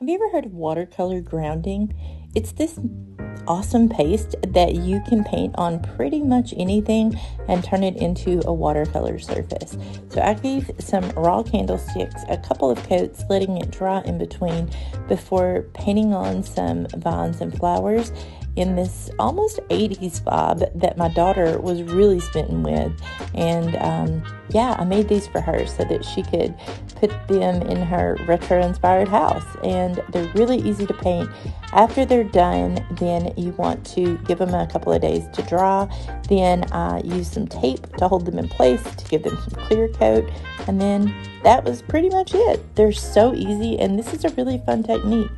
Have you ever heard of watercolor grounding? It's this awesome paste that you can paint on pretty much anything and turn it into a watercolor surface. So I gave some raw candlesticks a couple of coats, letting it dry in between before painting on some vines and flowers in this almost 80s vibe that my daughter was really smitten with. And um, yeah, I made these for her so that she could put them in her retro inspired house. And they're really easy to paint. After they're done, then you want to give them a couple of days to dry. Then I use some tape to hold them in place to give them some clear coat. And then that was pretty much it. They're so easy, and this is a really fun technique.